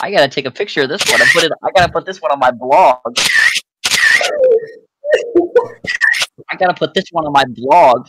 I gotta take a picture of this one and put it. I gotta put this one on my blog. I gotta put this one on my blog.